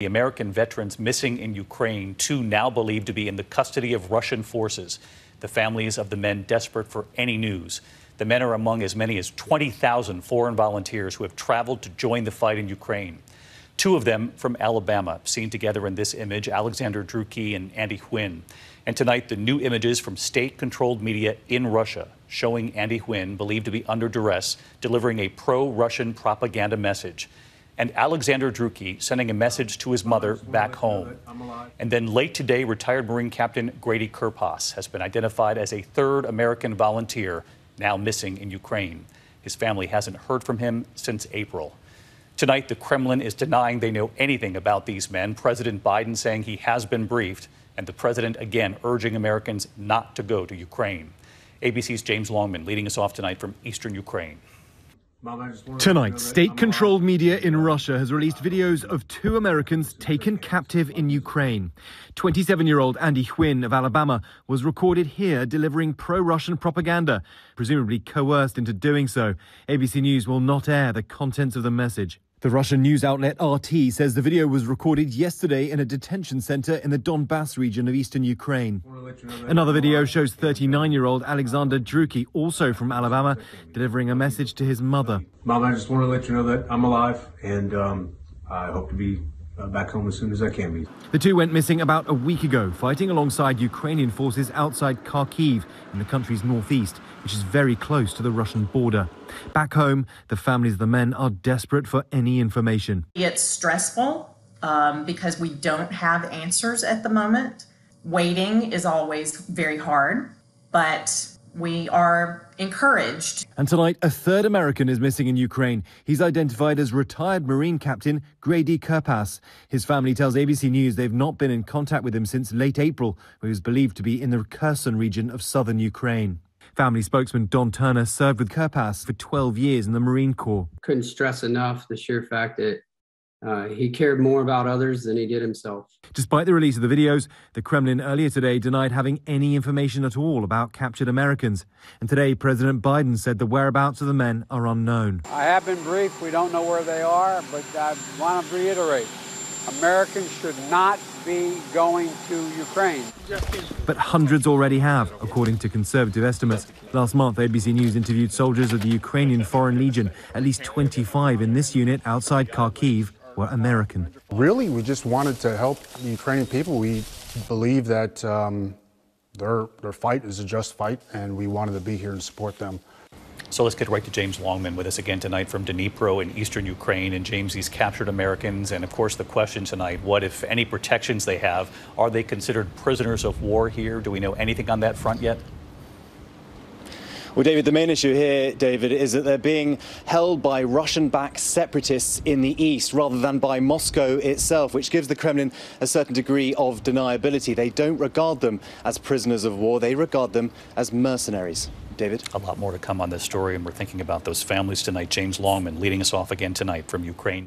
The American veterans missing in Ukraine, two now believed to be in the custody of Russian forces. The families of the men desperate for any news. The men are among as many as 20,000 foreign volunteers who have traveled to join the fight in Ukraine. Two of them from Alabama, seen together in this image, Alexander Drueke and Andy Huynh. And tonight, the new images from state controlled media in Russia showing Andy Huynh, believed to be under duress, delivering a pro Russian propaganda message. And Alexander Drueke sending a message to his mother back home. And then late today, retired Marine Captain Grady Kurpasi has been identified as a third American volunteer now missing in Ukraine. His family hasn't heard from him since April. Tonight, the Kremlin is denying they know anything about these men. President Biden saying he has been briefed, and the president again urging Americans not to go to Ukraine. ABC's James Longman leading us off tonight from eastern Ukraine. Tonight, state controlled media in Russia has released videos of two Americans taken captive in Ukraine. 27 year old Andy Huynh of Alabama was recorded here delivering pro Russian propaganda, presumably coerced into doing so. ABC News will not air the contents of the message. The Russian news outlet RT says the video was recorded yesterday in a detention center in the Donbass region of eastern Ukraine. Another video shows 39 year old Alexander Drueke, also from Alabama, delivering a message to his mother. Mom, I just want to let you know that I'm alive and um, I hope to be uh, back home as soon as I can be. The two went missing about a week ago, fighting alongside Ukrainian forces outside Kharkiv in the country's northeast, which is very close to the Russian border. Back home, the families of the men are desperate for any information. It's stressful um, because we don't have answers at the moment. Waiting is always very hard, but we are encouraged. And tonight, a third American is missing in Ukraine. He's identified as retired Marine Captain Grady Kurpasi. His family tells ABC News they've not been in contact with him since late April, where he was believed to be in the Kherson region of southern Ukraine. Family spokesman Don Turner served with Kurpasi for 12 years in the Marine Corps. Couldn't stress enough the sheer fact that uh, he cared more about others than he did himself. Despite the release of the videos, the Kremlin earlier today denied having any information at all about captured Americans. And today, President Biden said the whereabouts of the men are unknown. I have been briefed. We don't know where they are, but I want to reiterate Americans should not be going to Ukraine. But hundreds already have, according to conservative estimates. Last month, ABC News interviewed soldiers of the Ukrainian Foreign Legion. At least 25 in this unit outside Kharkiv were American. Really, we just wanted to help the Ukrainian people. We believe that um, their, their fight is a just fight, and we wanted to be here and support them. So let's get right to James Longman with us again tonight from Dnipro in eastern Ukraine. And James, these captured Americans, and of course the question tonight: what, if any, protections they have? Are they considered prisoners of war here? Do we know anything on that front yet? Well, David, the main issue here, David, is that they're being held by Russian backed separatists in the east rather than by Moscow itself, which gives the Kremlin a certain degree of deniability. They don't regard them as prisoners of war, they regard them as mercenaries. David? A lot more to come on this story, and we're thinking about those families tonight. James Longman leading us off again tonight from Ukraine.